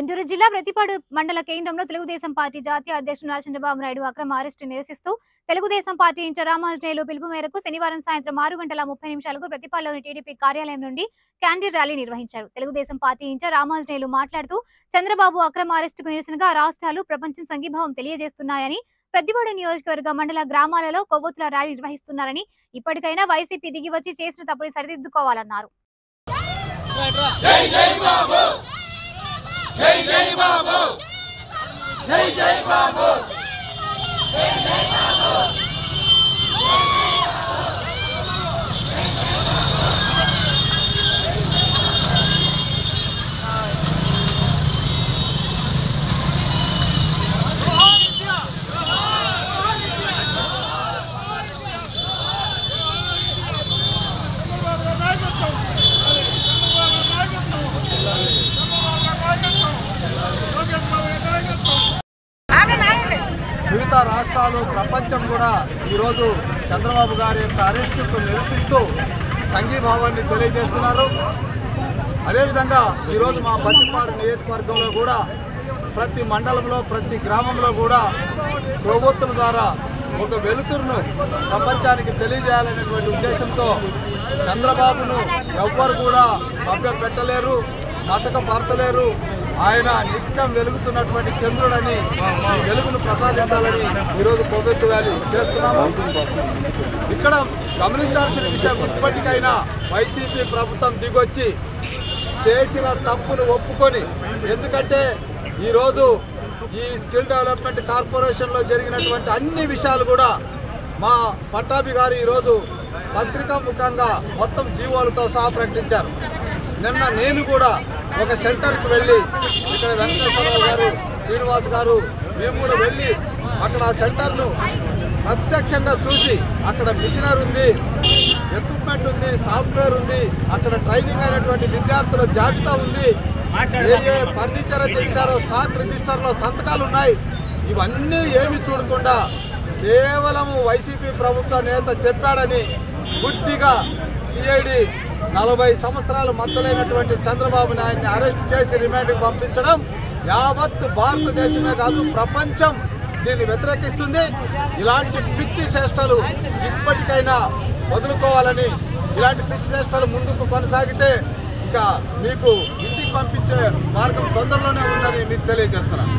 గుంటూరు జిల్లా ప్రతిపాడు మండల కేంద్రంలో తెలుగుదేశం పార్టీ జాతీయ అధ్యక్షుడు నారా చంద్రబాబు నాయుడు అక్రమ అరెస్టు నిరసిస్తూ తెలుగుదేశం పార్టీ ఇన్ఛార్జ్ రామాంజనేయులు పిలుపు మేరకు శనివారం సాయంత్రం ఆరు గంటల ముప్పై నిమిషాలకు ప్రతిపాడులోని టీడీపీ కార్యాలయం నుండి క్యాండిల్ ర్యాలీ నిర్వహించారు. తెలుగుదేశం పార్టీ ఇన్ఛార్జ్ రామాంజనేయులు మాట్లాడుతూ చంద్రబాబు అక్రమ అరెస్టుకు నిరసనగా రాష్ట్రాలు ప్రపంచం సంఘీభావం తెలియజేస్తున్నాయని ప్రతిపాడు నియోజకవర్గ మండల గ్రామాలలో కొవ్వొత్తుల ర్యాలీ నిర్వహిస్తున్నారని ఇప్పటికైనా వైసీపీ దిగి వచ్చి చేసిన తప్పుని సరిదిద్దుకోవాలన్నారు. जय बाबू जय जय बाबू जय जय बाबू రాష్ట్రాలు ప్రపంచం కూడా ఈరోజు చంద్రబాబు గారి యొక్క అరెస్టుకు నిరసిస్తూ సంఘీభావాన్ని తెలియజేస్తున్నారు. అదేవిధంగా ఈరోజు మా బంతిపాడు నియోజకవర్గంలో కూడా ప్రతి మండలంలో ప్రతి గ్రామంలో కూడా ప్రభుత్వం ద్వారా ఒక వెలుతురును ప్రపంచానికి తెలియజేయాలనేటువంటి ఉద్దేశంతో చంద్రబాబును ఎవ్వరు కూడా మభ్య పెట్టలేరు మసకపరచలేరు. ఆయన నిత్యం వెలుగుతున్నటువంటి చంద్రుడని ఈ వెలుగును ప్రసాదించాలని ఈరోజు కొవ్వెత్తు వ్యాలీ చేస్తున్నాము. ఇక్కడ గమనించాల్సిన విషయం ఇప్పటికైనా వైసీపీ ప్రభుత్వం దిగొచ్చి చేసిన తప్పును ఒప్పుకొని ఎందుకంటే ఈరోజు ఈ స్కిల్ డెవలప్మెంట్ కార్పొరేషన్లో జరిగినటువంటి అన్ని విషయాలు కూడా మా పట్టాభి గారు ఈరోజు పత్రికా ముఖంగా మొత్తం జీవోలతో సహా ప్రకటించారు. నిన్న నేను కూడా ఒక సెంటర్కి వెళ్ళి ఇక్కడ వెంకటేశ్వరరావు గారు శ్రీనివాస్ గారు మేము కూడా వెళ్ళి అక్కడ ఆ సెంటర్ను ప్రత్యక్షంగా చూసి అక్కడ మిషనర్ ఉంది ఎక్విప్మెంట్ ఉంది సాఫ్ట్వేర్ ఉంది అక్కడ ట్రైనింగ్ అయినటువంటి విద్యార్థుల జాబితా ఉంది. ఏ ఏ ఫర్నిచర్ అయితే ఇచ్చారో స్టాక్ రిజిస్టర్లో సంతకాలు ఉన్నాయి. ఇవన్నీ ఏమి చూడకుండా కేవలం వైసీపీ ప్రభుత్వ నేత చెప్పాడని గుడ్డిగా సిఐడి నలభై సంవత్సరాలు మచ్చలైనటువంటి చంద్రబాబు నాయుడిని అరెస్ట్ చేసి రిమాండ్కి పంపించడం యావత్ భారతదేశమే కాదు ప్రపంచం దీన్ని వ్యతిరేకిస్తుంది. ఇలాంటి పిచ్చి చేష్టలు ఇప్పటికైనా వదులుకోవాలని ఇలాంటి పిచ్చి చేష్టలు ముందుకు కొనసాగితే ఇక మీకు ఇంటికి పంపించే మార్గం తొందరలోనే ఉందని మీకు తెలియజేస్తున్నాను.